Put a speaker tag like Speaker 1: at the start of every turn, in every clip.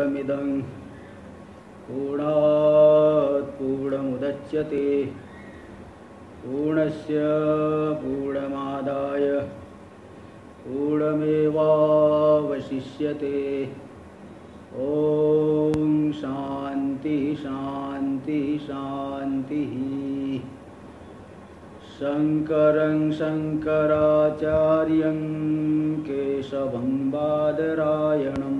Speaker 1: पूर्णमिदं पूर्णात् पूर्णमुदच्यते। पूर्णस्य पूर्णमादाय पूर्णमेवावशिष्यते। ॐ शान्ति शान्ति शान्तिः। शङ्करं शङ्कराचार्यं केशवं बादरायणम्।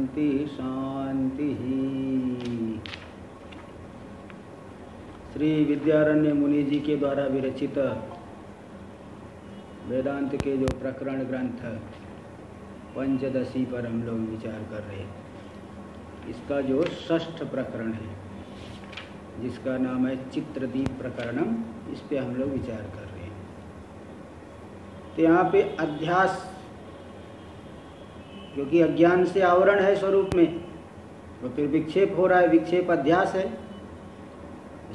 Speaker 1: शान्तिः श्री विद्यारण्य मुनि जी के द्वारा विरचित वेदांत के जो प्रकरण ग्रंथ, पंचदशी पर हम लोग विचार कर रहे हैं। इसका जो षष्ठ प्रकरण है, जिसका नाम है चित्रदीप प्रकरणम, इस पे हम लोग विचार कर रहे हैं। तो यहाँ पे अध्यास क्योंकि अज्ञान से आवरण है स्वरूप में तो फिर विक्षेप हो रहा है, विक्षेप अध्यास है।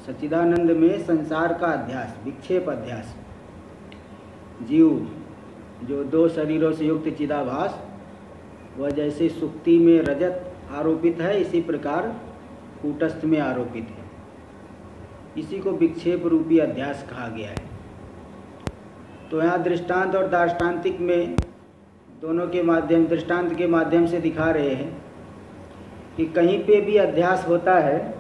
Speaker 1: सच्चिदानंद में संसार का अध्यास, विक्षेप अध्यास। जीव, जो दो शरीरों से युक्त चिदाभास, वह जैसे सुक्ति में रजत आरोपित है, इसी प्रकार कूटस्थ में आरोपित है। इसी को विक्षेप रूपी अध्यास कहा गया है। तो यहाँ दृष्टांत और दार्ष्टान्तिक में दोनों के माध्यम, दृष्टांत के माध्यम से दिखा रहे हैं कि कहीं पे भी अध्यास होता है,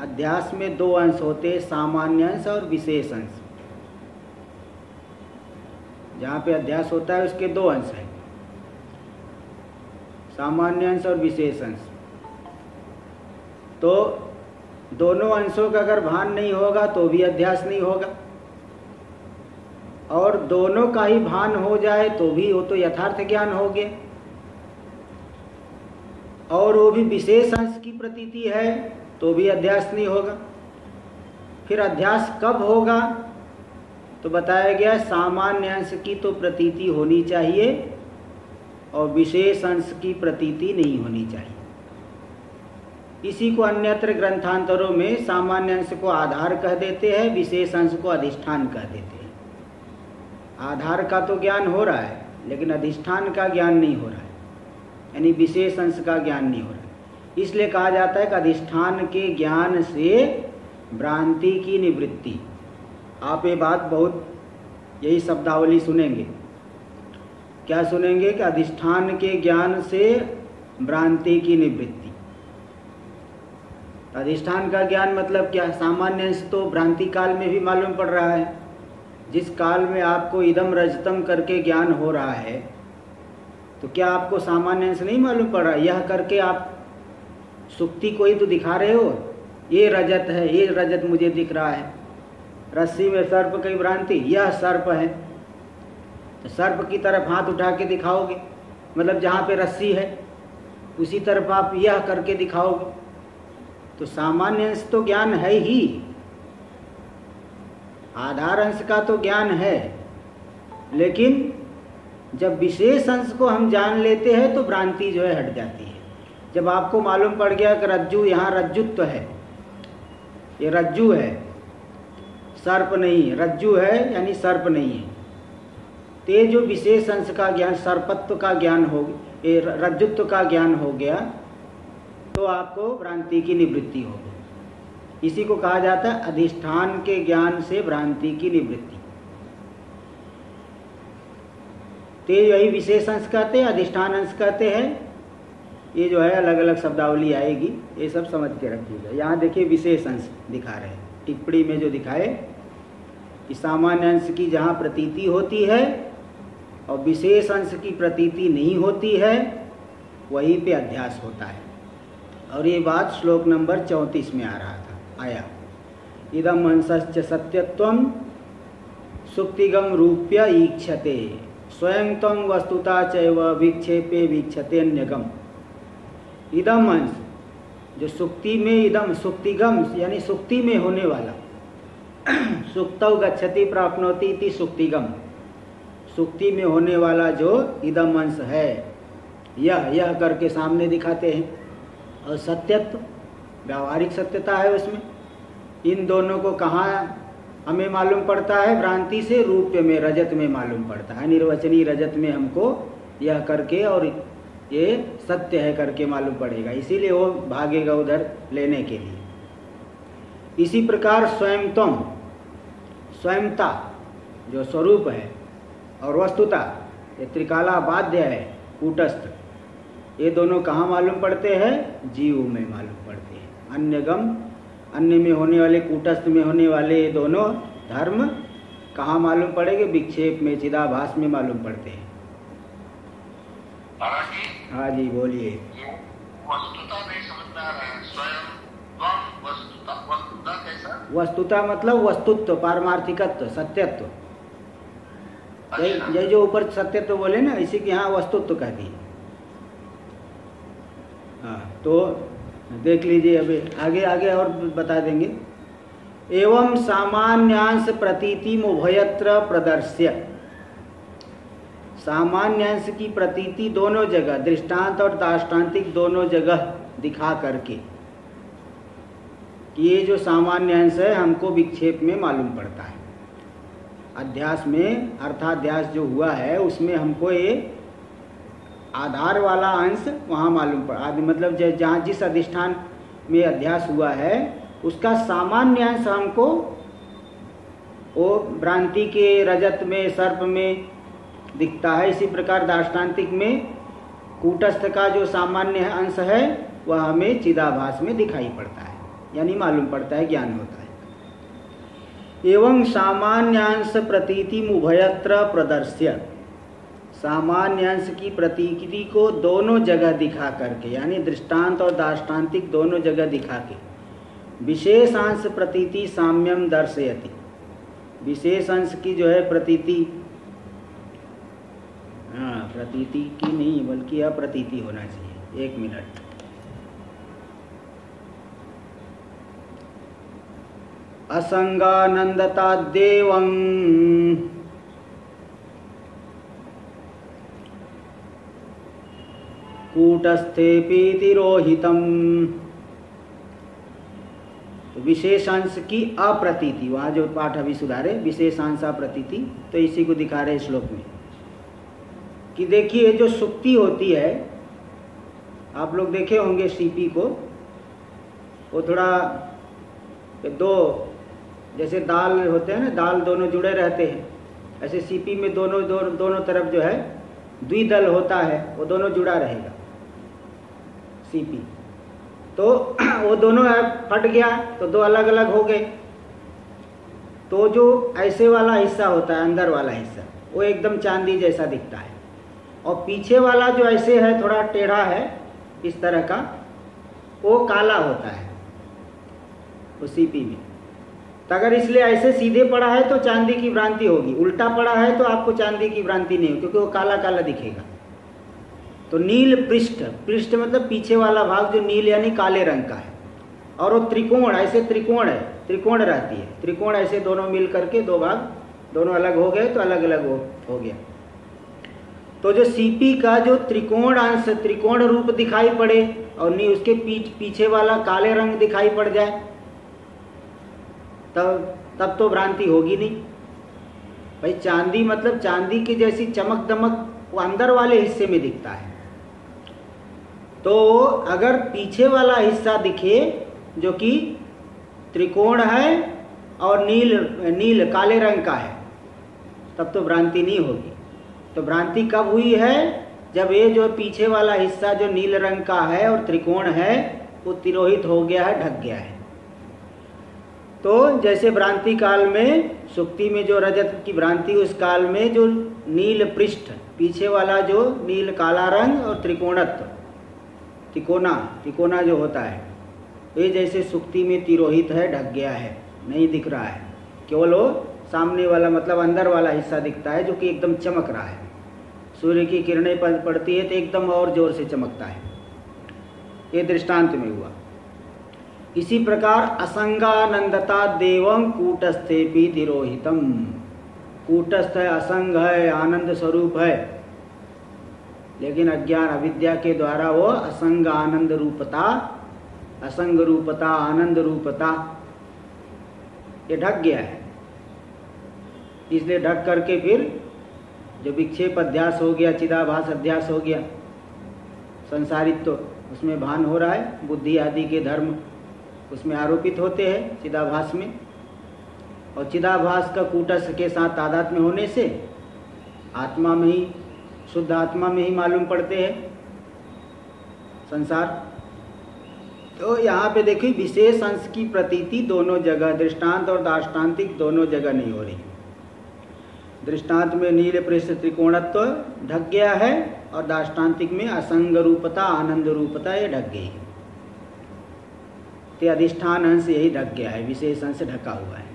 Speaker 1: अध्यास में दो अंश होते हैं, सामान्य अंश और विशेष अंश। जहाँ पे अध्यास होता है, उसके दो अंश हैं। सामान्य अंश और विशेष अंश। तो दोनों अंशों का अगर भान नहीं होगा तो भी अध्यास नहीं होगा। और दोनों का ही भान हो जाए तो भी वो तो यथार्थ ज्ञान हो गया। और वो भी विशेष अंश की प्रतीति है तो भी अध्यास नहीं होगा। फिर अध्यास कब होगा? तो बताया गया सामान्य अंश की तो प्रतीति होनी चाहिए और विशेष अंश की प्रतीति नहीं होनी चाहिए। इसी को अन्यत्र ग्रंथांतरों में सामान्य अंश को आधार कह देते हैं, विशेष अंश को अधिष्ठान कह देते हैं। आधार का तो ज्ञान हो रहा है, लेकिन अधिष्ठान का ज्ञान नहीं हो रहा है। यानी विशेष अंश का ज्ञान नहीं हो रहा है। इसलिए कहा जाता है कि अधिष्ठान के ज्ञान से भ्रांति की निवृत्ति। आप ये बात बहुत, यही शब्दावली सुनेंगे। क्या सुनेंगे कि अधिष्ठान के ज्ञान से भ्रांति की निवृत्ति? अधिष्ठान का ज्ञान मतलब क्या सामान्य तो भ्रांति काल में भी मालूम पड़ रहा है। जिस काल में आपको इदम रजतम करके ज्ञान हो रहा है तो क्या आपको सामान्य अंश नहीं मालूम पड़ रहा? यह करके आप सुक्ति को ही तो दिखा रहे हो। ये रजत है, ये रजत मुझे दिख रहा है। रस्सी में सर्प की भ्रांति, यह सर्प है। तो सर्प की तरफ़ हाथ उठा के दिखाओगे मतलब जहाँ पे रस्सी है, उसी तरफ़ आप यह करके दिखाओगे। तो सामान्य तो ज्ञान है ही। आधार अंश का तो ज्ञान है, लेकिन जब विशेष अंश को हम जान लेते हैं तो भ्रांति जो है हट जाती है। जब आपको मालूम पड़ गया कि रज्जु, यहाँ रज्जुत्व तो है, ये रज्जु है, सर्प नहीं है रज्जु है, यानी सर्प नहीं है। ते जो विशेष अंश का ज्ञान, सर्पत्व का ज्ञान हो, ये रज्जुत्व का ज्ञान हो गया तो आपको भ्रांति की निवृत्ति होगी। इसी को कहा जाता है अधिष्ठान के ज्ञान से भ्रांति की निवृत्ति। ते यही विशेष अंश कहते हैं, अधिष्ठान अंश कहते हैं। ये जो है अलग अलग शब्दावली आएगी, ये सब समझ के रखिएगा। यहाँ देखिए विशेष अंश दिखा रहे हैं। टिप्पणी में जो दिखाए, कि सामान्य अंश की जहाँ प्रतीति होती है, और विशेष अंश की प्रतीति नहीं होती है, वहीं पे अध्यास होता है। और ये बात श्लोक नंबर चौंतीस में आ रहा था। आया। इदम अंशश्च सत्यत्व सुक्तिगम रूप्य ईक्षते स्वयं तम वस्तुता चैव विक्षेपे वीक्षते अन्यगम इदम अंश जो सुक्ति में इदम सुक्तिगम यानी सुक्ति में होने वाला। सुक्त गच्छति प्राप्नोति इति सुक्तिगम सुक्ति में होने वाला जो इदम अंश है, यह यह करके सामने दिखाते हैं। और सत्यत्व, व्यावहारिक सत्यता है उसमें। इन दोनों को कहाँ हमें मालूम पड़ता है? भ्रांति से रूप में, रजत में मालूम पड़ता है। निर्वचनी रजत में हमको यह करके और ये सत्य है करके मालूम पड़ेगा। इसीलिए वो भागेगा उधर लेने के लिए। इसी प्रकार स्वयं तुम स्वयंता जो स्वरूप है और वस्तुता, ये त्रिकाला बाध्य है, कूटस्थ, ये दोनों कहाँ मालूम पड़ते हैं? जीव में मालूम पड़ते हैं। अन्य गम अन्य में होने वाले कूटस्थ में होने वाले ये दोनों धर्म कहाँ मालूम पड़ेंगे? विक्षेप में चिदाभास में मालूम पड़ते हैं। हाँ जी बोलिए।
Speaker 2: वस्तुता
Speaker 1: मतलब वस्तुत्व पारमार्थिकत्व सत्यत्व। यही
Speaker 2: अच्छा
Speaker 1: यही जो ऊपर सत्यत्व बोले ना इसी के यहाँ वस्तुत्व कहती है हाँ तो देख लीजिए, अभी आगे आगे और बता देंगे। एवं सामान्यांश प्रतीति उभयत्र प्रदर्श्य। सामान्यांश की प्रतीति दोनों जगह, दृष्टांत और दाष्टांतिक दोनों जगह दिखा करके। ये जो सामान्य अंश है, हमको विक्षेप में मालूम पड़ता है। अध्यास में, अर्थाध्यास जो हुआ है, उसमें हमको ये आधार वाला अंश वहाँ मालूम पड़ा। आदि मतलब जहाँ जिस अधिष्ठान में अध्यास हुआ है, उसका सामान्य अंश हमको वो भ्रांति के रजत में, सर्प में दिखता है। इसी प्रकार दार्ष्टान्तिक में कूटस्थ का जो सामान्य अंश है, वह हमें चिदाभास में दिखाई पड़ता है। यानी मालूम पड़ता है, ज्ञान होता है। एवं सामान्यांश प्रतीति उभयत्र प्रदर्श्य। सामान्य अंश की प्रतीति को दोनों जगह दिखा करके, यानी दृष्टांत और दाष्टान्तिक दोनों जगह दिखा के विशेषांश प्रतीति साम्यम दर्शयति। विशेष अंश की जो है प्रतीति हाँ प्रतीति की नहीं, बल्कि अप्रतीति होना चाहिए। एक मिनट। असंगानंदता देवं कूटस्थेपि तिरोहितम तो विशेषांश की अप्रतीति वहाँ जो पाठ अभी सुधारे विशेषांश अप्रतीति तो इसी को दिखा रहे श्लोक में। कि देखिए जो सुक्ति होती है आप लोग देखे होंगे सीपी को वो थोड़ा दो जैसे दाल होते हैं ना दाल दोनों जुड़े रहते हैं। ऐसे सीपी में दोनों दो, दोनों तरफ़ जो है द्विदल होता है वो दोनों जुड़ा रहेगा। सीपी तो वो दोनों फट गया तो दो अलग अलग हो गए। तो जो ऐसे वाला हिस्सा होता है, अंदर वाला हिस्सा, वो एकदम चांदी जैसा दिखता है। और पीछे वाला जो ऐसे है, थोड़ा टेढ़ा है, इस तरह का, वो काला होता है, वो सीपी में। तो अगर इसलिए ऐसे सीधे पड़ा है तो चांदी की भ्रांति होगी। उल्टा पड़ा है तो आपको चांदी की भ्रांति नहीं होगी, क्योंकि वो काला काला दिखेगा। तो नील पृष्ठ पृष्ठ मतलब पीछे वाला भाग जो नील यानी काले रंग का है। और वो त्रिकोण ऐसे त्रिकोण है त्रिकोण रहती है। त्रिकोण ऐसे दोनों मिल करके दो भाग दोनों अलग हो गए तो अलग अलग हो, हो गया। तो जो सीपी का जो त्रिकोण अंश त्रिकोण रूप दिखाई पड़े और नहीं उसके पीछ पीछे वाला काले रंग दिखाई पड़ जाए तब तब तो भ्रांति होगी नहीं। भाई चांदी मतलब चांदी की जैसी चमक दमक वो अंदर वाले हिस्से में दिखता है। तो अगर पीछे वाला हिस्सा दिखे, जो कि त्रिकोण है और नील नील, काले रंग का है, तब तो भ्रांति नहीं होगी। तो भ्रांति कब हुई है? जब ये जो पीछे वाला हिस्सा जो नील रंग का है और त्रिकोण है, वो तिरोहित हो गया है, ढक गया है। तो जैसे भ्रांति काल में, सुक्ति में जो रजत की भ्रांति, उस काल में जो नील पृष्ठ, पीछे वाला जो नील काला रंग और त्रिकोणत्व तिकोना तिकोना जो होता है ये जैसे सुक्ति में तिरोहित है, ढक गया है, नहीं दिख रहा है। केवल वो सामने वाला मतलब अंदर वाला हिस्सा दिखता है, जो कि एकदम चमक रहा है। सूर्य की किरणें पड़ती है तो एकदम और ज़ोर से चमकता है। ये दृष्टांत में हुआ। इसी प्रकार असंगानंदता देवम कूटस्थे भी तिरोहितम। कूटस्थ है, असंग है, आनंद स्वरूप है। लेकिन अज्ञान अविद्या के द्वारा वो असंग आनंद रूपता असंग रूपता आनंद रूपता ये ढक गया है। इसलिए ढक करके फिर जो विक्षेप अध्यास हो गया, चिदाभास अध्यास हो गया संसारित तो उसमें भान हो रहा है, बुद्धि आदि के धर्म उसमें आरोपित होते हैं चिदाभास में। और चिदाभास का कूटस के साथ तादात में होने से आत्मा में ही शुद्ध आत्मा में ही मालूम पड़ते हैं। संसार। तो यहाँ पे देखिए विशेष अंश की प्रतीति दोनों जगह दृष्टांत और दाष्टान्तिक दोनों जगह नहीं हो रही। दृष्टांत में नील पृष्ठ त्रिकोणत्व ढक गया है और दाष्टान्तिक में असंग रूपता आनंद रूपता ये ढक गई है अधिष्ठान अंश यही ढक गया है विशेष अंश ढका हुआ है।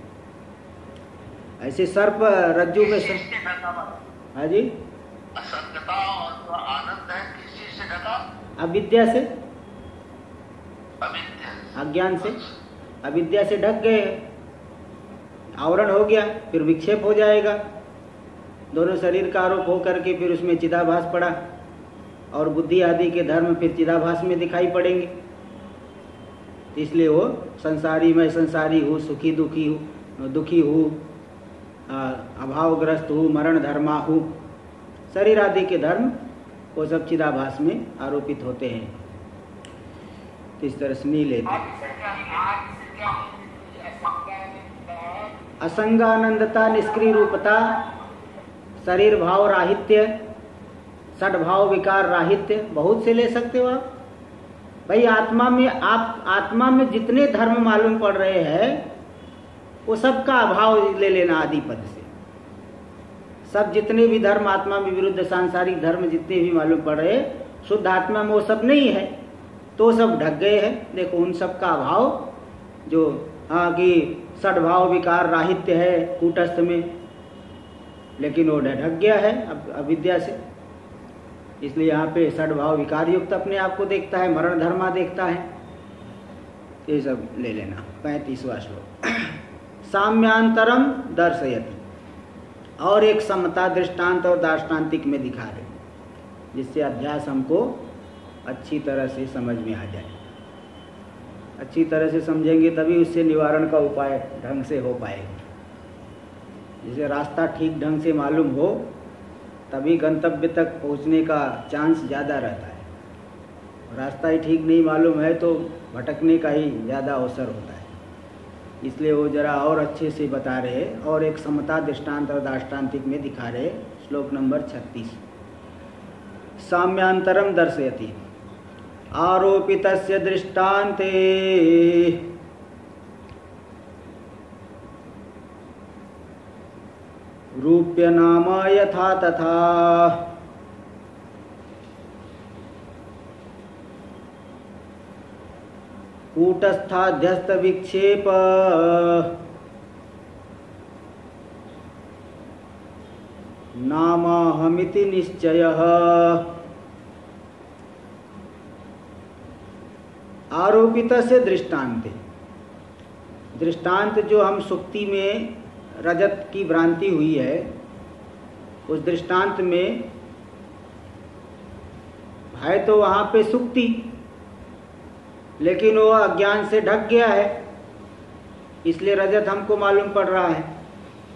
Speaker 1: ऐसे सर्प रज्जु में हाँ जी।
Speaker 2: असंगता और जो आनंद है किस चीज़ से
Speaker 1: अविद्या से?
Speaker 2: अविद्या।
Speaker 1: अज्ञान से? अविद्या से ढक गए। आवरण हो गया फिर विक्षेप हो जाएगा। दोनों शरीर का आरोप हो करके फिर उसमें चिदाभास पड़ा और बुद्धि आदि के धर्म फिर चिदाभास में दिखाई पड़ेंगे। इसलिए वो संसारी मैं संसारी हूँ सुखी दुखी हूँ दुखी हूँ अभावग्रस्त हूँ मरण धर्मा हूँ। शरीर आदि के धर्म वो सब चिदाभास में आरोपित होते हैं। तो इस तरह से नहीं लेते असंगानंदता निष्क्रिय रूपता शरीर भाव राहित्य सड भाव विकार राहित्य, बहुत से ले सकते हो आप। भाई, आत्मा में आप, आत्मा में जितने धर्म मालूम पड़ रहे हैं, वो सबका अभाव ले लेना आदि पद से। सब जितने भी धर्म आत्मा में विरुद्ध सांसारिक धर्म जितने भी मालूम पड़ रहे शुद्ध आत्मा में वो सब नहीं है। तो सब ढक गए हैं। देखो, उन सब का अभाव, जो हाँ कि सद्भाव, विकार, राहित्य है कूटस्थ में, लेकिन वो ढक गया है अब अविद्या से। इसलिए यहाँ पे सद्भाव विकार युक्त अपने आप को देखता है, मरण धर्मा देखता है। ये सब ले लेना। पैंतीसवा श्लोक। साम्यांतरम दर्शयति। और एक समता, दृष्टांत और दाष्टान्तिक में दिखा रहे जिससे अध्यास हमको अच्छी तरह से समझ में आ जाए। अच्छी तरह से समझेंगे तभी उससे निवारण का उपाय ढंग से हो पाएगा। जिसे रास्ता ठीक ढंग से मालूम हो, तभी गंतव्य तक पहुँचने का चांस ज़्यादा रहता है। रास्ता ही ठीक नहीं मालूम है तो भटकने का ही ज़्यादा अवसर होता है। इसलिए वो जरा और अच्छे से बता रहे और एक समता दृष्टांत और दाष्टान्तिक में दिखा रहे श्लोक नंबर छत्तीस। साम्यांतरम दर्शयती। आरोपित दृष्टान्ते। रूप्य नाम यथा तथा। कूटस्थाध्यस्त विक्षेप नामहमिति निश्चय। आरोपित से दृष्टांत दृष्टांत जो हम सुक्ति में रजत की भ्रांति हुई है, उस दृष्टांत में है तो वहाँ पे सुक्ति। लेकिन वो अज्ञान से ढक गया है। इसलिए रजत हमको मालूम पड़ रहा है।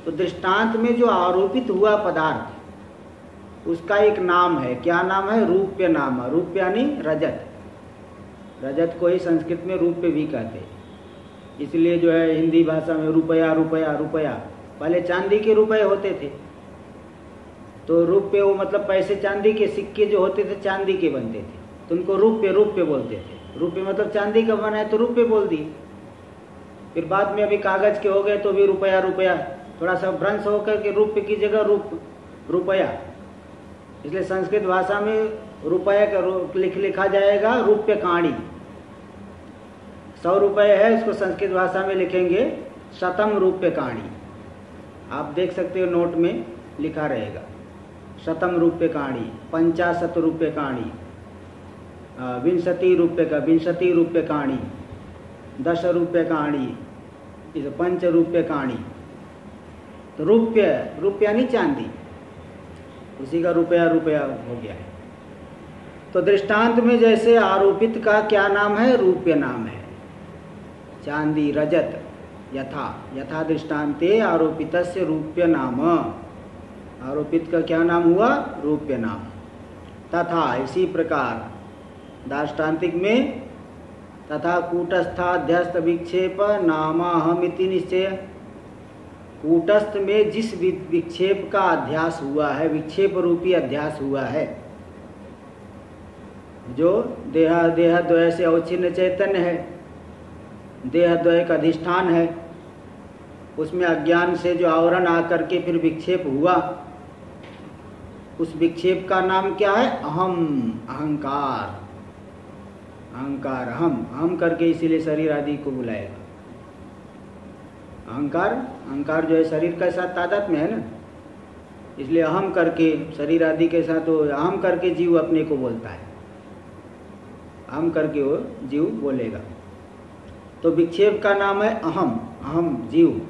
Speaker 1: तो दृष्टांत में जो आरोपित हुआ पदार्थ, उसका एक नाम है। क्या नाम है? रूप्य नाम। है रूप यानी रजत। रजत को ही संस्कृत में रूप्य भी कहते इसलिए जो है हिंदी भाषा में रुपया रुपया रुपया। पहले चांदी के रुपए होते थे। तो रुपये वो मतलब पैसे चांदी के, सिक्के जो होते थे, चांदी के बनते थे। तो उनको रुपये रुपये बोलते थे। रुपये मतलब चांदी का बना है तो रुपये बोल दिए फिर बाद में अभी कागज़ के हो गए तो भी रुपया रुपया। थोड़ा सा भ्रंश होकर के रुपये की जगह रूप, रुपया। इसलिए संस्कृत भाषा में रुपया का रूप लिख, लिखा जाएगा रुपये काणी। सौ रुपये है, इसको संस्कृत भाषा में लिखेंगे शतम रूप्य कहानी आप देख सकते हो नोट में लिखा रहेगा। शतम रूप्य कहानी पंचाशत रूप्य कहानी विंशति रुपये का विंशति रुपये कहानी दस रुपये कहानी इस पंच रुपये कहानी तो रुपये रुपया नहीं चांदी। उसी का रुपया रुपया हो गया है। तो दृष्टांत में जैसे आरोपित का क्या नाम है? रूप्य नाम है। चांदी रजत, यथा यथा दृष्टान्ते आरोपित से रूप्य नाम। आरोपित का क्या नाम हुआ? रूप्य नाम। तथा इसी प्रकार दाष्टान्तिक में तथा कूटस्थाध्यस्त विक्षेप नामाहम इति निश्चय। कूटस्थ में जिस विक्षेप का अध्यास हुआ है, विक्षेप रूपी अध्यास हुआ है, जो देहा देहद्वय से अवचिन्न चैतन्य है, देहद्वय का अधिष्ठान है, उसमें अज्ञान से जो आवरण आकर के फिर विक्षेप हुआ, उस विक्षेप का नाम क्या है? अहम, अहंकार। अहंकार हम हम करके इसीलिए शरीर आदि को बुलाएगा अहंकार अहंकार जो है शरीर के साथ तादात में है ना? इसलिए अहम करके, शरीर आदि के साथ वो अहम करके जीव अपने को बोलता है। अहम करके वो जीव बोलेगा। तो विक्षेप का नाम है अहम अहम जीव।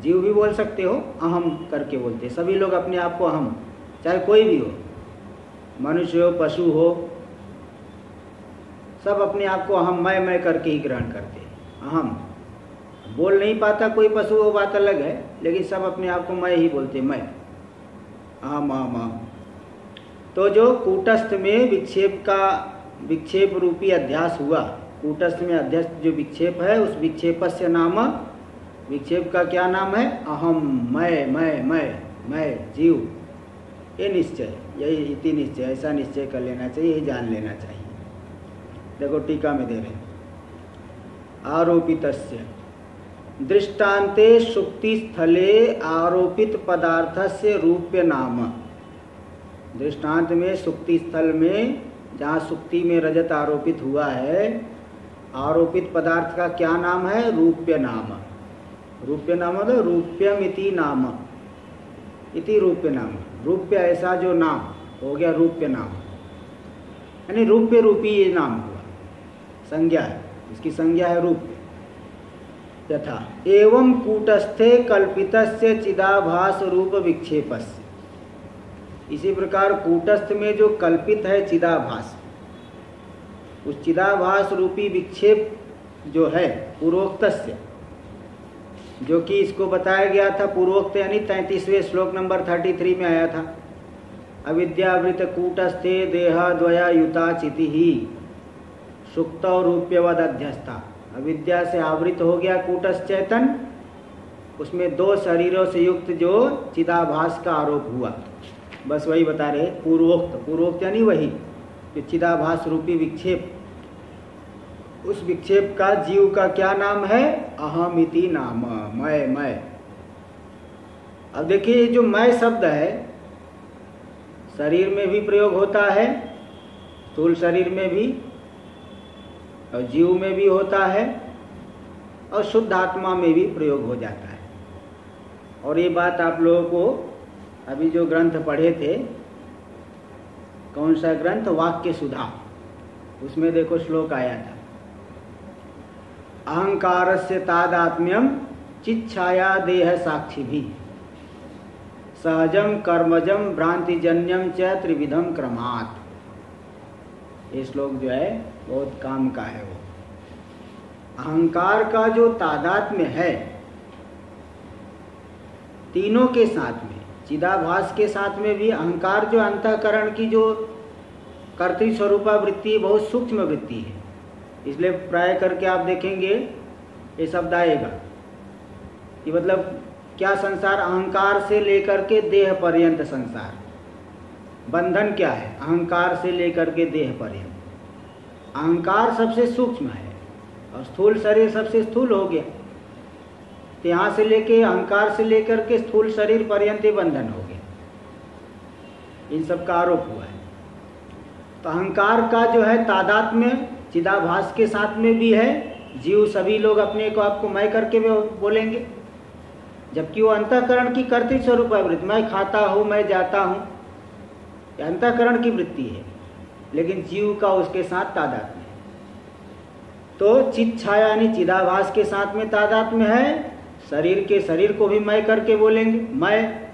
Speaker 1: जीव भी बोल सकते हो, अहम करके बोलते सभी लोग अपने आप को अहम, चाहे कोई भी हो। मनुष्य हो, पशु हो सब अपने आप को अहम मैं मैं करके ही ग्रहण करते अहम। बोल नहीं पाता कोई पशु, वो बात अलग है, लेकिन सब अपने आप को मैं ही बोलते मैं अहम अहम अहम। तो जो कूटस्थ में विक्षेप का, विक्षेप रूपी अध्यास हुआ, कूटस्थ में अध्यस्त जो विक्षेप है, उस विक्षेप से नाम, विक्षेप का क्या नाम है? अहम मैं मैं मैं मैं जीव। ये निश्चय, यही इति निश्चय, ऐसा निश्चय कर लेना चाहिए, यही जान लेना चाहिए। देखो, टीका में दे रहे आरोपित दृष्टान्ते सुक्ति स्थले आरोपित पदार्थ से रूप्य नाम। दृष्टांत में सुक्ति स्थल में, जहाँ सुक्ति में रजत आरोपित हुआ है, आरोपित पदार्थ का क्या नाम है? रूप्य नाम। रूप्य नाम मतलब रूप्यमिति नाम। इति रूप्य नाम। रूप्य ऐसा जो नाम, हो गया रूप्य नाम। यानी रूप्य रूपी ये नाम। संज्ञा है। इसकी संज्ञा है रूप। यथा, एवं कूटस्थे कल्पित चिदाभास रूप विक्षेप इसी प्रकार कूटस्थ में जो कल्पित है चिदाभास, उस चिदाभास रूपी विक्षेप जो है पूर्वोक्त जो कि इसको बताया गया था पूर्वोक्त, यानी तैंतीसवें श्लोक नंबर थर्टी थ्री में आया था। अविद्यावृत कूटस्थे देह द्वया युता चिति ही सुक्त और रूप्यवद अध्यस्था। अविद्या से आवृत हो गया कूटस चैतन। उसमें दो शरीरों से युक्त जो चिदाभास का आरोप हुआ। बस वही बता रहे पूर्वोक्त। पूर्वोक्त यानी वही, जो चिदाभास रूपी विक्षेप। उस विक्षेप का जीव का क्या नाम है? अहमिति नाम मैं मैं अब देखिए जो मैं शब्द है, शरीर में भी प्रयोग होता है, स्थूल शरीर में भी। और जीव में भी होता है और शुद्ध आत्मा में भी प्रयोग हो जाता है। और ये बात आप लोगों को अभी जो ग्रंथ पढ़े थे, कौन सा ग्रंथ? वाक्य सुधा। उसमें देखो श्लोक आया था। अहंकार से तादात्म्यम चिच्छाया देह साक्षी भी सहजम कर्मजम भ्रांतिजन्यम च त्रिविधम क्रमात्। श्लोक जो है बहुत काम का है वो। अहंकार का जो तादात्म्य है, तीनों के साथ में, चिदाभास के साथ में भी अहंकार जो अंतकरण की जो कर्तृस्वरूपा वृत्ति बहुत सूक्ष्म वृत्ति है। इसलिए प्राय करके आप देखेंगे, ये शब्द आएगा कि मतलब क्या संसार अहंकार से लेकर के देह पर्यंत संसार? बंधन क्या है? अहंकार से लेकर के देह पर्यंत। अहंकार सबसे सूक्ष्म है और स्थूल शरीर सबसे स्थूल हो गया। तो यहाँ से लेके अहंकार से लेकर के स्थूल शरीर पर्यंत बंधन हो गया। इन सब का आरोप हुआ है। तो अहंकार का जो है तादात में, चिदाभास के साथ में भी है। जीव सभी लोग अपने को आपको मैं करके बोलेंगे। जबकि वो अंतकरण की कर्तृ स्वरूप है वृत्ति। मैं खाता हूँ, मैं जाता हूँ। अंतकरण की वृत्ति है। लेकिन जीव का उसके साथ तादात्म्य है। तो चित छाया यानी चिदाभास के साथ में तादात्म्य है, शरीर के शरीर को भी मैं करके बोलेंगे, मैं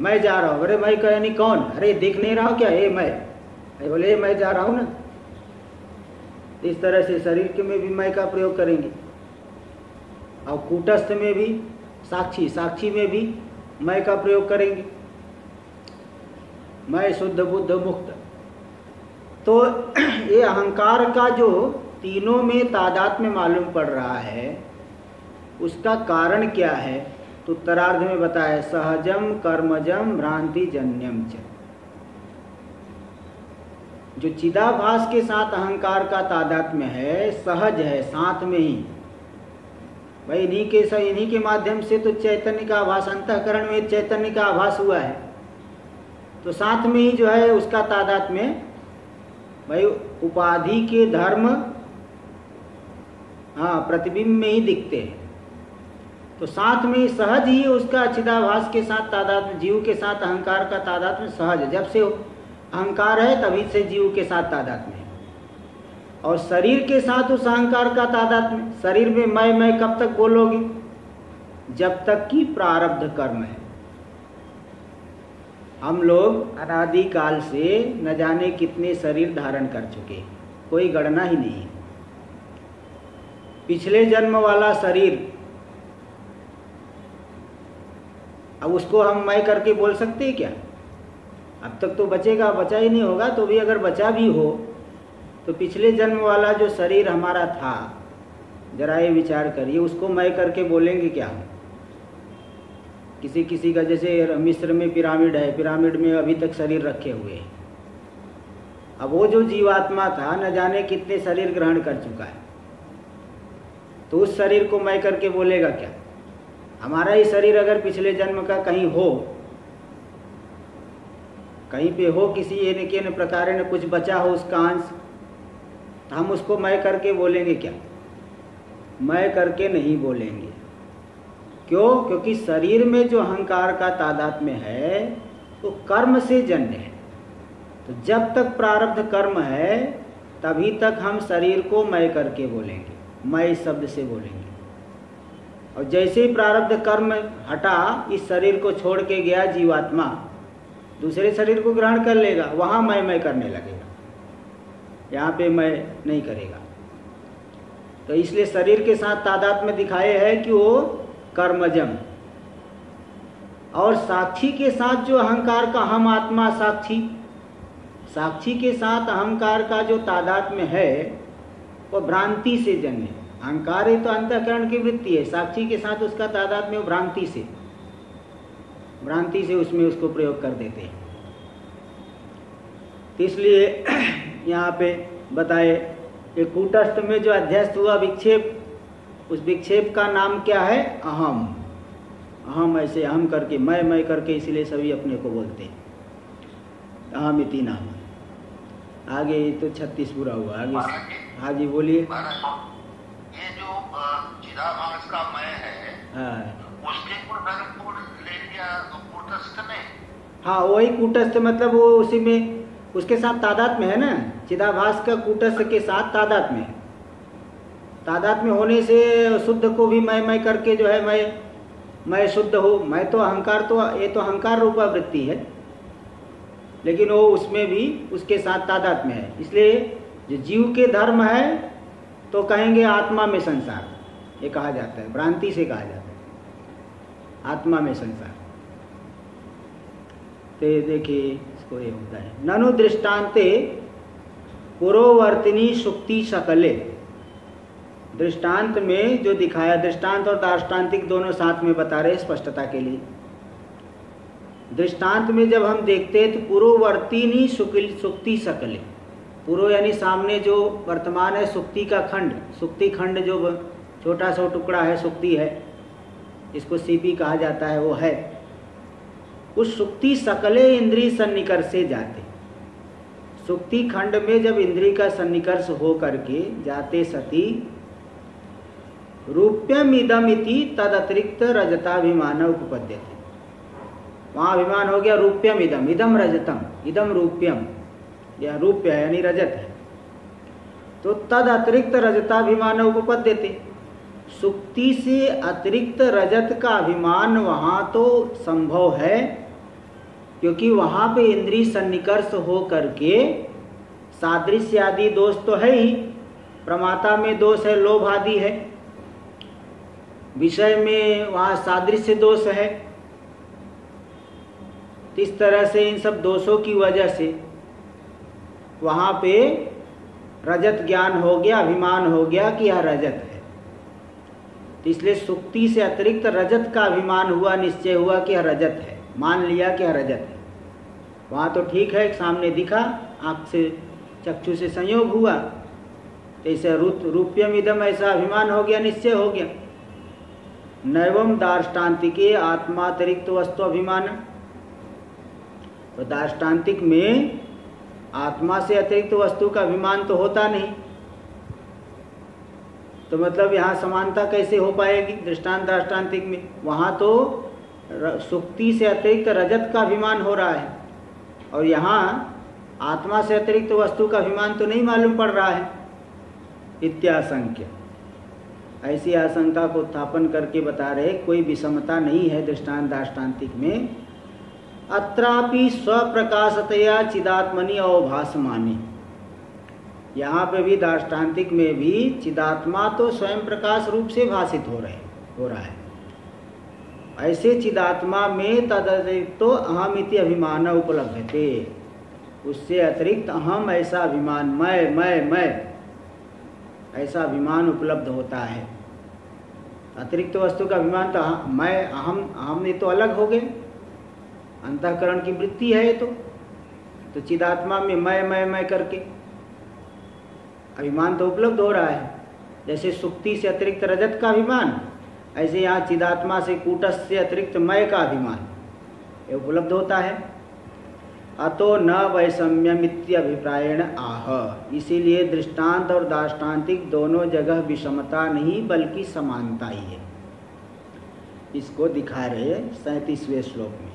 Speaker 1: मैं जा रहा हूँ। अरे मैं का यानी कौन? अरे देख नहीं रहा हूँ क्या? ए मैं। अरे बोले मैं जा रहा हूँ ना। इस तरह से शरीर के में भी मैं का प्रयोग करेंगे। और कूटस्थ में भी, साक्षी साक्षी में भी मैं का प्रयोग करेंगे। मैं शुद्ध, बुद्ध, मुक्त। तो ये अहंकार का जो तीनों में तादात में मालूम पड़ रहा है, उसका कारण क्या है? तो उत्तरार्ध में बताया सहजम कर्मजम भ्रांति जन्यम च। जो चिदाभास के साथ अहंकार का तादात्म्य है, सहज है, साथ में ही। भाई, इन्हीं के इन्हीं के माध्यम से तो चैतन्य का आभास, अंतकरण में चैतन्य का आभास हुआ है। तो साथ में ही जो है, उसका तादात में भाई, उपाधि के धर्म हाँ प्रतिबिंब में ही दिखते हैं। तो साथ में सहज ही उसका चिदाभास के साथ तादात जीव के साथ अहंकार का तादात में सहज जब से अहंकार है, तभी से जीव के साथ तादात में और शरीर के साथ उस अहंकार का तादात में शरीर में मैं मैं कब तक बोलोगे? जब तक कि प्रारब्ध कर्म है। हम लोग अनादिकाल से न जाने कितने शरीर धारण कर चुके। कोई गणना ही नहीं। पिछले जन्म वाला शरीर, अब उसको हम मैं करके बोल सकते हैं क्या? अब तक तो बचेगा, बचा ही नहीं होगा तो भी अगर बचा भी हो तो पिछले जन्म वाला जो शरीर हमारा था, जरा ये विचार करिए, उसको मैं करके बोलेंगे क्या? हम किसी किसी का जैसे मिस्र में पिरामिड है, पिरामिड में अभी तक शरीर रखे हुए हैं। अब वो जो जीवात्मा था, न जाने कितने शरीर ग्रहण कर चुका है। तो उस शरीर को मैं करके बोलेगा क्या? हमारा ही शरीर अगर पिछले जन्म का कहीं हो, कहीं पे हो, किसी एन के प्रकार ने कुछ बचा हो उसका अंश तो हम उसको मैं करके बोलेंगे क्या? मैं करके नहीं बोलेंगे। क्यों? क्योंकि शरीर में जो अहंकार का तादाद में है, वो तो कर्म से जन्य है। तो जब तक प्रारब्ध कर्म है, तभी तक हम शरीर को मैं करके बोलेंगे मैं शब्द से बोलेंगे। और जैसे ही प्रारब्ध कर्म हटा, इस शरीर को छोड़ के गया जीवात्मा, दूसरे शरीर को ग्रहण कर लेगा, वहाँ मैं मैं करने लगेगा। यहाँ पे मैं नहीं करेगा। तो इसलिए शरीर के साथ तादाद में दिखाए है कि वो कर्मजम और साक्षी के साथ जो अहंकार का हम आत्मा साक्षी साक्षी के साथ अहंकार का जो तादाद में है, वो भ्रांति से जन्य है अहंकार ही तो अंतकरण की वृत्ति है, साक्षी के साथ उसका तादाद में भ्रांति से भ्रांति से उसमें उसको प्रयोग कर देते हैं। तो इसलिए यहाँ पे बताए कि कूटस्थ में जो अध्यस्त हुआ विक्षेप उस विक्षेप का नाम क्या है? अहम। अहम ऐसे अहम करके मैं मैं करके इसलिए सभी अपने को बोलते हैं। अहम इति नाम। आगे तो छत्तीस पूरा हुआ। आगे हाँ जी बोलिए।
Speaker 2: ये जो चिदाभास का मैं है हाँ। उसके में
Speaker 1: हाँ वही कूटस्थ मतलब वो उसी में उसके साथ तादाद में है ना? चिदाभास का कूटस्थ के साथ तादाद में। तादाद में होने से शुद्ध को भी मैं मैं करके जो है मैं मैं शुद्ध हो। मैं तो अहंकार तो ये तो अहंकार रूपा वृत्ति है। लेकिन वो उसमें भी उसके साथ तादाद में है। इसलिए जो जीव के धर्म है तो कहेंगे आत्मा में संसार। ये कहा जाता है। भ्रांति से कहा जाता है। आत्मा में संसार। तो देखिए, इसको ये होता है। ननु दृष्टान्ते पुरोवर्तिनी सुक्ति सकले। दृष्टांत में जो दिखाया, दृष्टांत और दार्ष्टान्तिक दोनों साथ में बता रहे स्पष्टता के लिए। दृष्टांत में जब हम देखते हैं तो पूर्ववर्तिनी सुक्ति सकले। पूर्व यानी सामने जो वर्तमान है, सुक्ति का खंड। सुक्ति खंड जो छोटा सा टुकड़ा है, सुक्ति है इसको सीपी कहा जाता है, वो है। उस सुक्ति सकले इंद्री सन्निकर्ष से जाते। सुक्ति खंड में जब इंद्री का सन्निकर्ष हो करके जाते सती रूप्यम इदम इति तद अतिरिक्त रजताभिमान उपपद्य थे वहाँ अभिमान हो गया रूप्यम इदम इदम रजतम इदम रूप्यम। यह रूप्य यानी रजत है। तो तद अतिरिक्त रजताभिमान उपपद्य थे सुक्ति से अतिरिक्त रजत का अभिमान वहाँ तो संभव है, क्योंकि वहाँ पे इंद्रिय सन्निकर्ष हो करके सादृश्य आदि दोष तो है ही। प्रमाता में दोष है लोभ आदि है। विषय में वहाँ सादृश्य दोष है। इस तरह से इन सब दोषों की वजह से वहाँ पे रजत ज्ञान हो गया, अभिमान हो गया कि यह रजत है। तो इसलिए सुक्ति से अतिरिक्त रजत का अभिमान हुआ, निश्चय हुआ कि यह रजत है। मान लिया कि यह रजत है। वहाँ तो ठीक है, सामने दिखा, आँख से चक्षु से संयोग हुआ। तो इसे रूप्यम इदम ऐसा अभिमान हो गया, निश्चय हो गया। नैवम दार्ष्टान्तिके आत्मातिरिक्त वस्तु अभिमान। तो दार्ष्टान्तिक में आत्मा से अतिरिक्त वस्तु का अभिमान तो होता नहीं। तो मतलब यहाँ समानता कैसे हो पाएगी दृष्टांत दार्ष्टान्तिक में? वहाँ तो सुक्ति से अतिरिक्त रजत का अभिमान हो रहा है। और यहाँ आत्मा से अतिरिक्त वस्तु का अभिमान तो नहीं मालूम पड़ रहा है। इत्याशंक्य। ऐसी आशंका को उत्थापन करके बता रहे, कोई विषमता नहीं है दृष्टांत दाष्टान्तिक में। अत्रापि स्वप्रकाशतया चिदात्मनि अवभाषमानी यहाँ पे भी दाष्टान्तिक में भी चिदात्मा तो स्वयं प्रकाश रूप से भाषित हो रहे, हो रहा है। ऐसे चिदात्मा में तदतिरिक्त तो अहम इति अभिमान उपलब्ध थे उससे अतिरिक्त अहम ऐसा अभिमान मैं मैं मैं ऐसा अभिमान उपलब्ध होता है। अतिरिक्त वस्तु का अभिमान तो मैं अहम अहम ये तो अलग हो गए। अंतकरण की वृत्ति है ये तो। तो चिदात्मा में मैं मैं मैं करके। अभिमान तो उपलब्ध हो रहा है। जैसे सुक्ति से अतिरिक्त रजत का अभिमान, ऐसे यहाँ चिदात्मा से कूटस से अतिरिक्त मय का अभिमान। ये उपलब्ध होता है। अतो न वैषम्यमित्यभिप्रायण आह। इसीलिए दृष्टांत और दाष्टान्तिक दोनों जगह विषमता नहीं, बल्कि समानता ही है। इसको दिखा रहे सैतीसवें श्लोक में।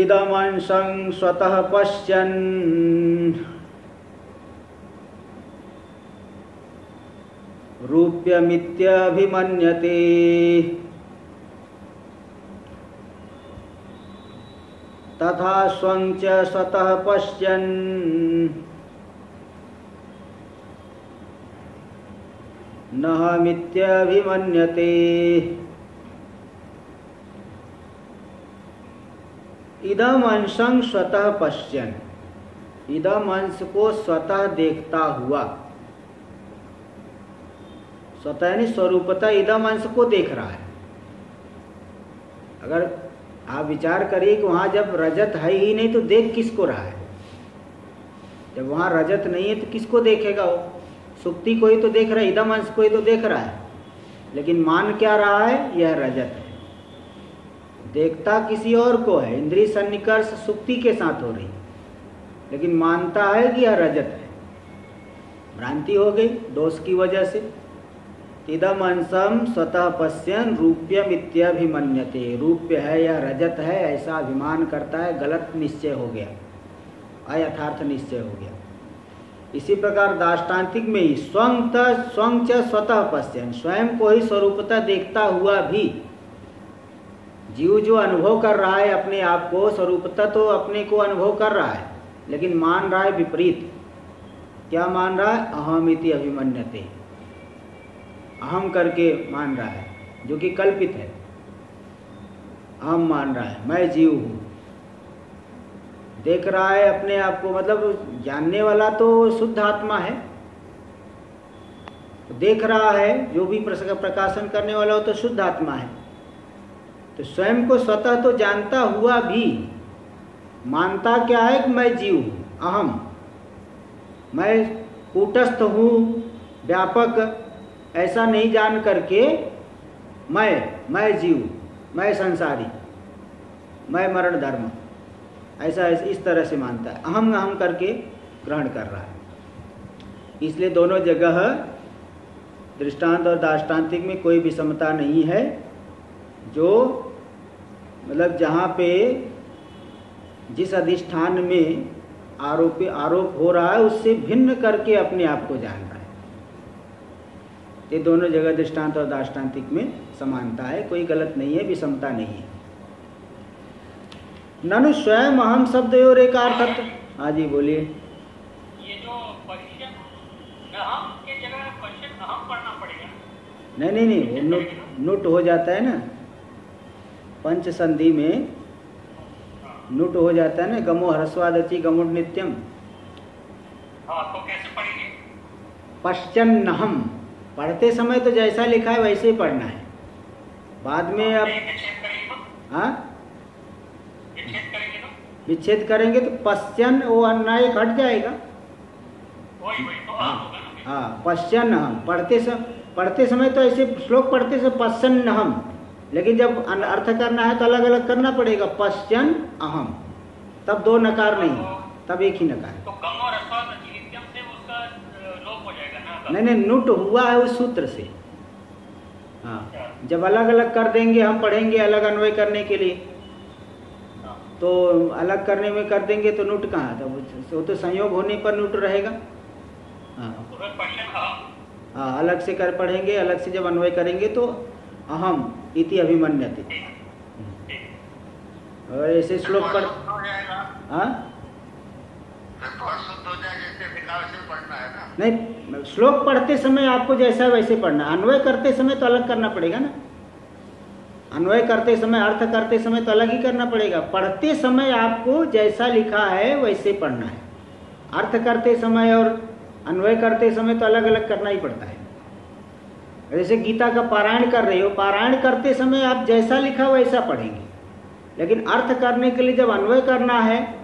Speaker 1: इदमंशं स्वतः पश्यन्। रूप्यमित्यभिमन्यते। तथा स्वं च स्वतः पश्यन्। नहमित्यभिमन्यते इदम अंशं स्वतः पश्यन। इदम अंश को स्वतः देखता हुआ। स्वतः स्वरूपता इदम अंश को देख रहा है। अगर आप विचार करिए कि वहाँ जब रजत है ही नहीं तो देख किसको रहा है? जब वहाँ रजत नहीं है तो किसको देखेगा वो? सुक्ति को ही तो देख रहा है इदम अंश को ही तो देख रहा है। लेकिन मान क्या रहा है? यह रजत है। देखता किसी और को है, इंद्रिय सन्निकर्ष सुक्ति के साथ हो रही। लेकिन मानता है कि यह रजत है। भ्रांति हो गई दोष की वजह से। इदम अंशम स्वतः पश्यन रूप्यम इत्यभिमन्यते रूप्य है या रजत है, ऐसा अभिमान करता है, गलत निश्चय हो गया। अयथार्थ निश्चय हो गया। इसी प्रकार दाष्टान्तिक में ही स्वं स्वं च स्वतः पश्यन स्वयं को ही स्वरूपता देखता हुआ भी जीव जो अनुभव कर रहा है, अपने आप को स्वरूपता तो अपने को अनुभव कर रहा है, लेकिन मान रहा है विपरीत। क्या मान रहा है? अहमिति अभिमन्यते। अहम करके मान रहा है, जो कि कल्पित है। अहम मान रहा है, मैं जीव हूँ। देख रहा है अपने आप को मतलब जानने वाला तो शुद्ध आत्मा है। देख रहा है, जो भी प्रकाशन करने वाला हो तो शुद्ध आत्मा है। तो स्वयं को स्वतः तो जानता हुआ भी, मानता क्या है कि मैं जीव अहम। मैं कूटस्थ हूँ, व्यापक ऐसा नहीं जान करके मैं मैं जीव, मैं संसारी, मैं मरण धर्म, ऐसा इस तरह से मानता है। अहम अहम करके ग्रहण कर रहा है। इसलिए दोनों जगह दृष्टांत और दाष्टान्तिक में कोई विषमता नहीं है, जो मतलब जहाँ पे जिस अधिष्ठान में आरोपी, आरोप हो रहा है, उससे भिन्न करके अपने आप को जान ये दोनों जगह दृष्टांत और दाष्टान्तिक में समानता है। कोई गलत नहीं है विषमता नहीं है। ननु स्वयं अहम शब्द और एक अर्थ हाँ जी बोलिए।
Speaker 3: ये जो के जगह अहम पढ़ना पड़ेगा।
Speaker 1: नहीं नहीं नहीं नुट नुट हो जाता है ना। पंच संधि में नुट हो जाता है ना गमो हरस्वादची गमुट नित्यम।
Speaker 3: हाँ, तो कैसे पढ़ेंगे?
Speaker 1: पश्चन पढ़ते समय तो जैसा लिखा है वैसे ही पढ़ना है। बाद में अब हाँ? विच्छेद करेंगे तो? पश्चन वो अन्याय घट जाएगा।
Speaker 3: तो
Speaker 1: हाँ हाँ पश्चन हम पढ़ते समय पढ़ते समय तो ऐसे श्लोक पढ़ते समय पश्चन हम लेकिन जब अर्थ करना है तो अलग अलग करना पड़ेगा। पश्चन अहम। तब दो नकार नहीं तब एक ही नकार
Speaker 3: तो
Speaker 1: नहीं नहीं नुट हुआ है उस सूत्र से। हाँ जब अलग अलग कर देंगे हम पढ़ेंगे अलग अन्वय करने के लिए। हाँ। तो अलग करने में कर देंगे तो नुट कहाँ तो तो संयोग होने पर नुट रहेगा। हाँ। तो हाँ अलग से कर पढ़ेंगे अलग से जब अन्वय करेंगे तो अहम इति अभिमन्यते। और ऐसे श्लोक पर हाँ? नहीं, श्लोक पढ़ते समय आपको जैसा वैसे पढ़ना अन्वय करते समय तो अलग करना पड़ेगा ना। अन्वय करते समय, अर्थ करते समय तो अलग ही करना पड़ेगा। पढ़ते समय आपको जैसा लिखा है, वैसे पढ़ना है। अर्थ करते समय और अन्वय करते समय तो अलग अलग करना ही पड़ता है। जैसे गीता का पारायण कर रहे हो, पारायण करते समय आप जैसा लिखा वैसा पढ़ेंगे। लेकिन अर्थ करने के लिए जब अन्वय करना है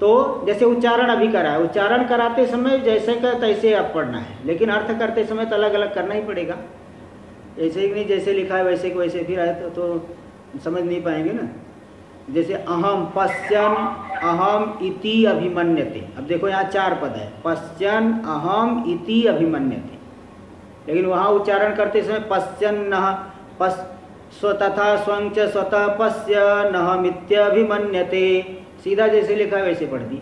Speaker 1: तो जैसे उच्चारण अभी करा है उच्चारण कराते समय जैसे का तैसे अब पढ़ना है लेकिन अर्थ करते समय तो अलग अलग करना ही पड़ेगा। ऐसे ही नहीं जैसे लिखा है वैसे को वैसे फिर आए तो, तो समझ नहीं पाएँगे ना। जैसे अहम पश्चन अहम इति अभिमन्यते। अब देखो यहाँ चार पद है पश्चन अहम इति अभिमन्यते। लेकिन वहाँ उच्चारण करते समय पश्चन न पश स्वतथा स्वंच स्वतः पश्य नहमित्यभिमन्यते सीधा जैसे लिखा है वैसे पढ़ दी।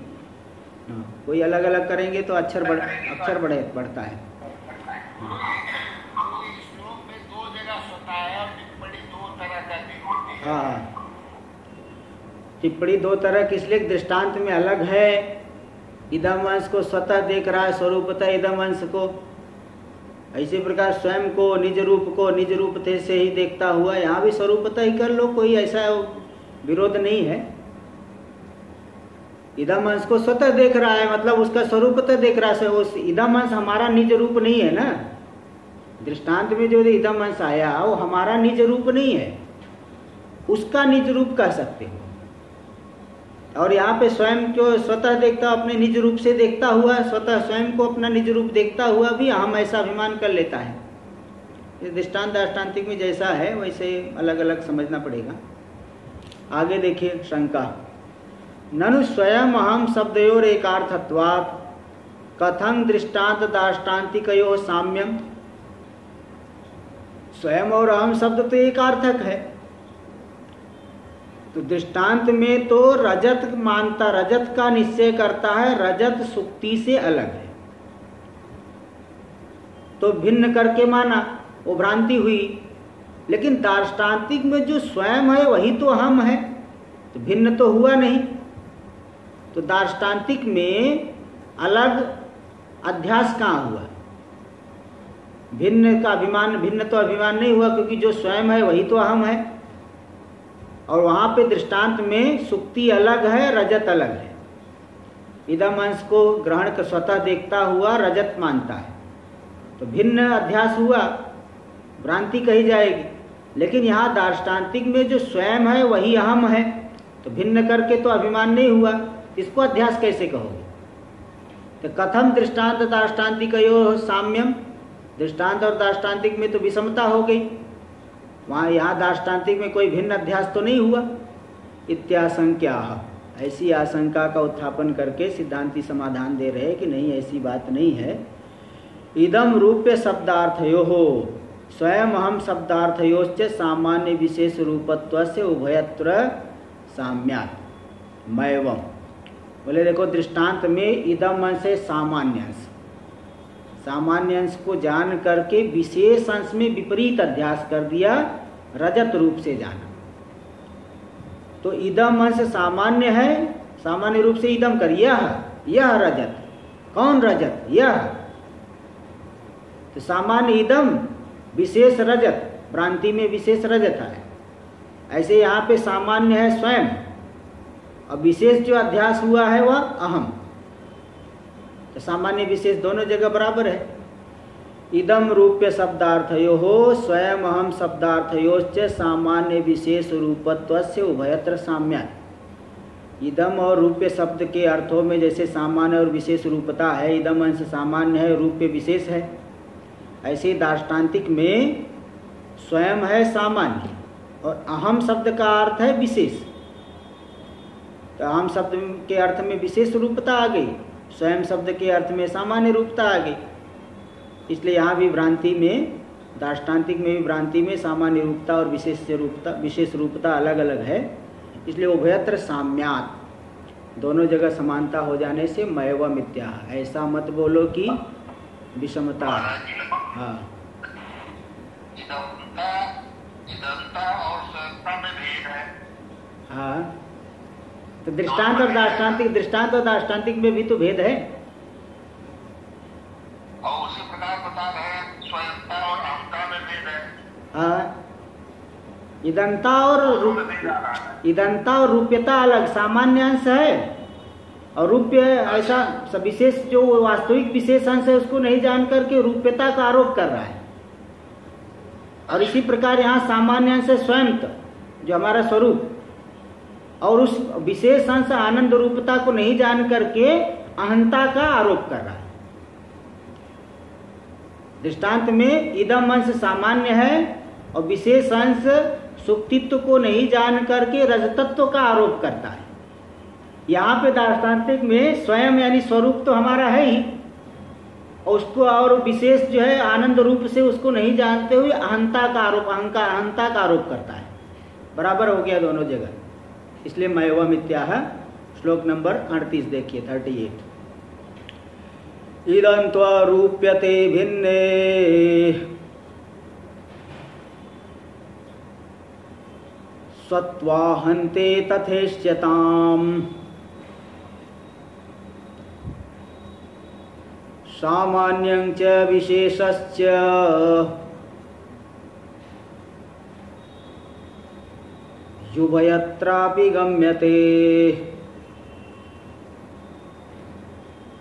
Speaker 1: हाँ कोई अलग अलग करेंगे तो अक्षर बढ़ अक्षर बढ़े बढ़ता है। हाँ, हाँ। टिप्पणी दो तरह की इसलिए दृष्टांत में अलग है। इदम अंश को स्वतः देख रहा है स्वरूपतः इदम अंश को। ऐसे प्रकार स्वयं को निज रूप को निज रूप थे से ही देखता हुआ यहाँ भी स्वरूपतः ही कर लो कोई ऐसा विरोध नहीं है। इदम अंश को स्वतः देख रहा है मतलब उसका स्वरूपतः देख रहा है, उस इदम अंश हमारा निज रूप नहीं है ना? दृष्टांत में जो इदम अंश आया, वो हमारा निज रूप नहीं है। उसका निज रूप कह सकते हो। और यहाँ पे स्वयं को स्वतः देखता, अपने निज रूप से देखता हुआ, स्वतः स्वयं को अपना निज रूप देखता हुआ भी हम ऐसा अभिमान कर लेता है। दृष्टांत दाष्टान्तिक में जैसा है, वैसे अलग अलग समझना पड़ेगा। आगे देखिए शंका। ननु स्वयं अहम शब्दोर एकार्थत्वात् कथम दृष्टांत दाष्टान्तिको साम्यम? स्वयं और अहम शब्द तो एक अर्थक है। तो दृष्टांत में तो रजत मानता, रजत का निश्चय करता है, रजत सुक्ति से अलग है। तो भिन्न करके माना, वो भ्रांति हुई। लेकिन दार्ष्टान्तिक में जो स्वयं है, वही तो हम है। तो भिन्न तो हुआ नहीं। तो दार्ष्टान्तिक में अलग अध्यास कहाँ हुआ? भिन्न का अभिमान, भिन्न तो अभिमान नहीं हुआ, क्योंकि जो स्वयं है, वही तो अहम है। और वहाँ पे दृष्टांत में सुक्ति अलग है, रजत अलग है। इदम अंश को ग्रहण कर स्वतः देखता हुआ रजत मानता है। तो भिन्न अध्यास हुआ, भ्रांति कही जाएगी। लेकिन यहाँ दार्ष्टान्तिक में जो स्वयं है, वही अहम है। तो भिन्न करके तो अभिमान नहीं हुआ। इसको अध्यास कैसे कहोगे? तो कथम दृष्टांत दाष्टान्तिक साम्यम। दृष्टांत और दाष्टान्तिक में तो विषमता हो गई। वहाँ यहाँ दाष्टान्तिक में कोई भिन्न अध्यास तो नहीं हुआ। इत्याशंक्या। ऐसी आशंका का उत्थापन करके सिद्धांति समाधान दे रहे कि नहीं, ऐसी बात नहीं है। इदम रूप्य शब्दार्थयो। हो स्वयं हम शब्दार्थयोश्च सामान्य विशेष रूपत्व से उभयत्र साम्यात। मैवम बोले, देखो, दृष्टांत में इदम अंश है, सामान्य अंश। सामान्य अंश को जान करके विशेष अंश में विपरीत अध्यास कर दिया, रजत रूप से जाना। तो इदम अंश सामान्य है, सामान्य रूप से इदम कर, यह यह रजत। कौन रजत? यह। तो सामान्य इदम, विशेष रजत, भ्रांति में विशेष रजत है ऐसे यहाँ पे सामान्य है स्वयं। और विशेष जो अध्यास हुआ है वह अहम। तो सामान्य विशेष दोनों जगह बराबर है। इदम रूप्य शब्दार्थयो हो स्वयं अहम शब्दार्थयोश्च सामान्य विशेष रूपत्व से उभयत्र साम्या इदम और रूप्य शब्द के अर्थों में जैसे सामान्य और विशेष रूपता है इदम अंश सामान्य है, रूप्य विशेष है। ऐसे दार्ष्टान्तिक में स्वयं है सामान्य और अहम शब्द का अर्थ है विशेष। तो अहम शब्द के अर्थ में विशेष रूपता आ गई स्वयं शब्द के अर्थ में सामान्य रूपता आ गई इसलिए यहाँ भी भ्रांति में दाष्टान्तिक में भी भ्रांति में सामान्य रूपता और विशेष रूपता विशेष रूपता अलग अलग है इसलिए उभयत्र साम्यात दोनों जगह समानता हो जाने से मय व मिथ्या ऐसा मत बोलो कि विषमता हाँ हाँ तो दृष्टांत और दाष्टान्तिक दृष्टांत और दाष्टान्तिक में भी तो भेद है।
Speaker 2: और उसी प्रकार स्वयंता और अहंता में भेद है।
Speaker 1: हाँ इदंता और रूप इदंता और रूप्यता अलग सामान्य अंश है। और रूप्य ऐसा विशेष जो वास्तविक विशेष अंश है उसको नहीं जान करके रूप्यता का आरोप कर रहा है। और इसी प्रकार यहाँ सामान्य अंश है स्वयं जो हमारा स्वरूप। और उस विशेष अंश आनंद रूपता को नहीं जान करके अहंता का आरोप कर रहा है। दृष्टांत में इदम अंश सामान्य है और विशेष अंश सुक्तित्व को नहीं जान करके रजतत्व का आरोप करता है। यहाँ पे दार्ष्टान्तिक में स्वयं यानी स्वरूप तो हमारा है ही। उसको और विशेष जो है आनंद रूप से उसको नहीं जानते हुए अहंता का आरोप, अहंकार, अहंता का आरोप करता है। बराबर हो गया दोनों जगह। इसलिए मैं मयव मित्या श्लोक नंबर अड़तीस देखिए थर्टी एट इदंत्वरूप्यते भिन्ने। स्वत्वाहन्ते तथेश्यताम् सामान्यं च विशेषश्च। युभयत्रापि गम्यते।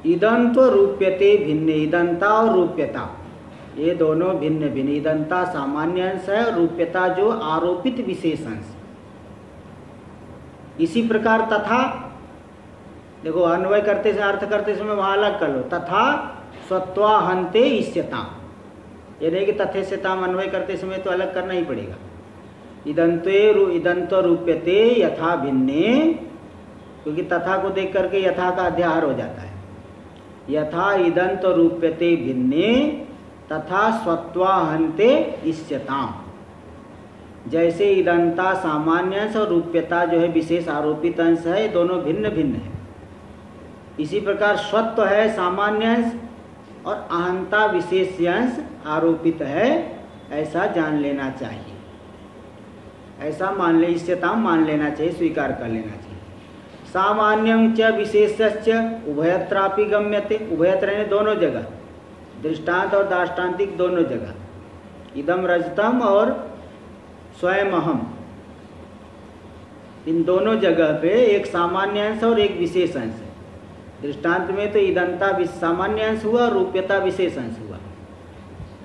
Speaker 1: इदंत रूप्यते भिन्न इदंता और रूप्यता। ये दोनों भिन्न भिन्न इदंता सामान्य अंश है, रूप्यता जो आरोपित विशेष अंश। इसी प्रकार तथा, देखो अन्वय करते से, अर्थ करते समय वहाँ अलग कर लो। तथा स्वत्वाहंते इष्यता ये नहीं कि तथेश्यताम अन्वय करते समय तो अलग करना ही पड़ेगा। इदंते इदंत रूप्यते यथा भिन्ने, क्योंकि तथा को देख करके यथा का अध्याहार हो जाता है। यथा इदंत रूप्यते भिन्ने, तथा स्वत्वाहंते इष्यताम। जैसे इदंता सामान्य और रूप्यता जो है विशेष आरोपित अंश है दोनों भिन्न भिन्न है। इसी प्रकार स्वत्व है सामान्य अंश और अहंता विशेष अंश आरोपित है, ऐसा जान लेना चाहिए। ऐसा मान ले इष्यताम मान लेना चाहिए, स्वीकार कर लेना चाहिए। सामान्यम च विशेष उभयत्रापि गम्यते। उभयत्र दोनों जगह। दृष्टांत और दाष्टान्तिक दोनों जगह। इदम रजतम और स्वयं अहम इन दोनों जगह पे एक सामान्य अंश और एक विशेष अंश है। दृष्टांत में तो ईदंता सामान्य अंश हुआ और रूप्यता विशेष अंश हुआ।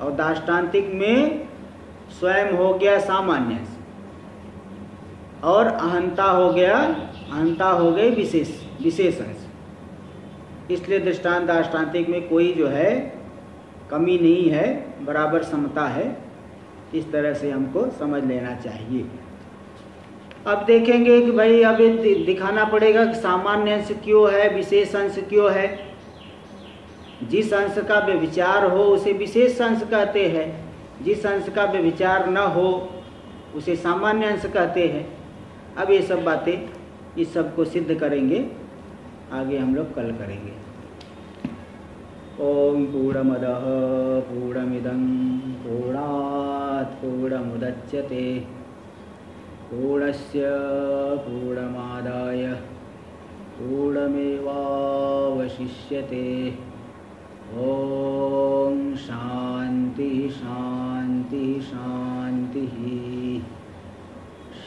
Speaker 1: और दाष्टान्तिक में स्वयं हो गया सामान्य अंश। और अहंता हो गया, अहंता हो गई विशेष विशेष अंश इसलिए दृष्टांत दाष्टान्तिक में कोई जो है कमी नहीं है, बराबर समता है। इस तरह से हमको समझ लेना चाहिए। अब देखेंगे कि भाई अब दिखाना पड़ेगा कि सामान्य अंश क्यों है, विशेष अंश क्यों है। जिस अंश का विचार हो, उसे विशेष अंश कहते हैं। जिस अंश का विचार न हो, उसे सामान्य अंश कहते हैं। अब ये सब बातें इस सबको सिद्ध करेंगे। आगे हम लोग कल करेंगे। ओम पूर्णमदः पूर्णमिदं पूर्णात् पूर्णमुदच्यते। पूर्णस्य पूर्णमादाय पूर्णमेवावशिष्यते। ॐ शान्ति शान्ति शान्तिः।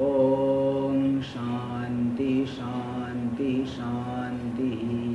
Speaker 1: ॐ शान्ति शान्ति शान्तिः